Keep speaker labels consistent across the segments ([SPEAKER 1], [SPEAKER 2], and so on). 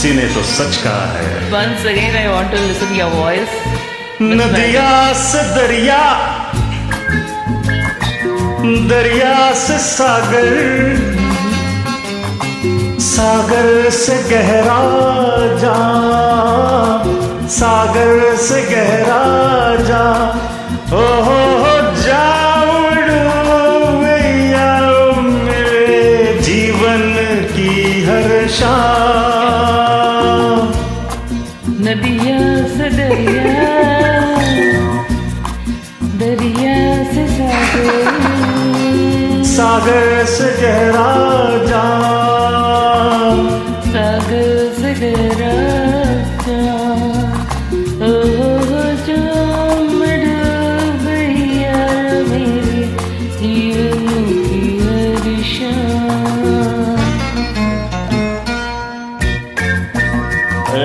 [SPEAKER 1] किसी ने तो सच कहा है।
[SPEAKER 2] Once again, I want to listen your voice.
[SPEAKER 1] नदिया से दरिया दरिया से सागर सागर से गहरा जा सागर से गहरा जा ओ हो हो डूबैया मेरे जीवन की हर
[SPEAKER 2] नदिया से दरिया दरिया से सागर।
[SPEAKER 1] सागर से गहरा जा
[SPEAKER 2] सागर से गहरा जा ओ डूब गया मेरे जीवन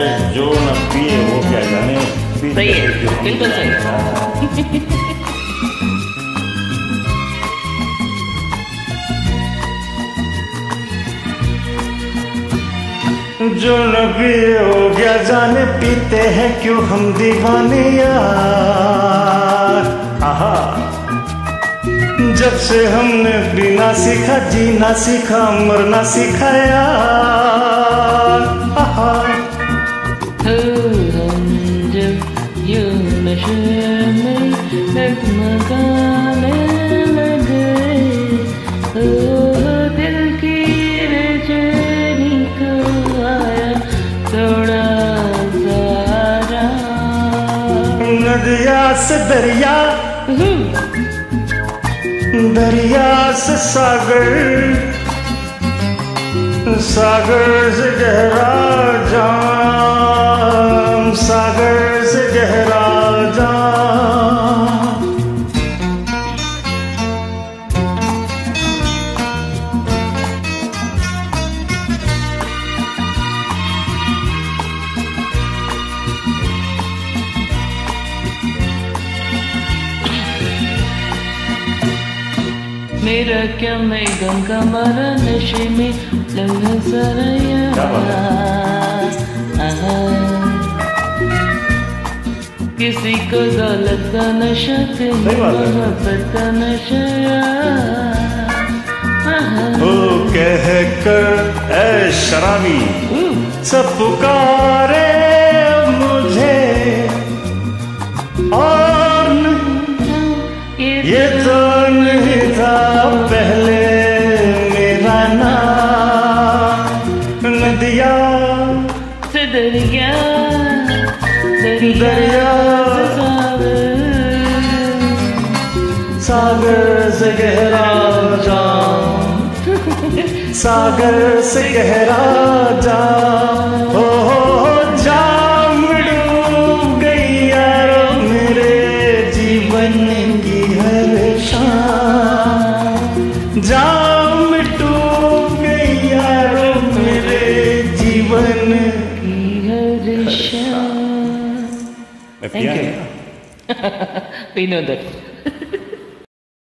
[SPEAKER 1] जो न पिए वो क्या जाने?
[SPEAKER 2] सही है, बिल्कुल सही।
[SPEAKER 1] जो न पिए हो गया जाने? पीते हैं क्यों हम दीवाने यार? आहा। जब से हमने पीना सीखा जीना सीखा मरना सीखा यार।
[SPEAKER 2] डगमगाने लगे ओ दिल की बेचैनी को आया थोड़ा सहारा
[SPEAKER 1] नदिया से दरिया दरिया से सागर सागर से गहरा जाम सागर से गहरा
[SPEAKER 2] मेरा क्या मैं गंगा मारा नशे में लगा सरया। किसी को दौलत का नशा। मोहब्बत का नशा।
[SPEAKER 1] ओ कह कर ऐ शराबी सब पुकारे।
[SPEAKER 2] दरिया
[SPEAKER 1] दरिया।
[SPEAKER 2] सागर
[SPEAKER 1] सागर से गहरा जाम। सागर से गहरा जा ओ जाम डूब गई यारो मेरे जीवन की हर शाम। जाम डूब गई यारो मेरे जीवन
[SPEAKER 2] की हर शाम
[SPEAKER 1] मैं